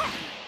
あ!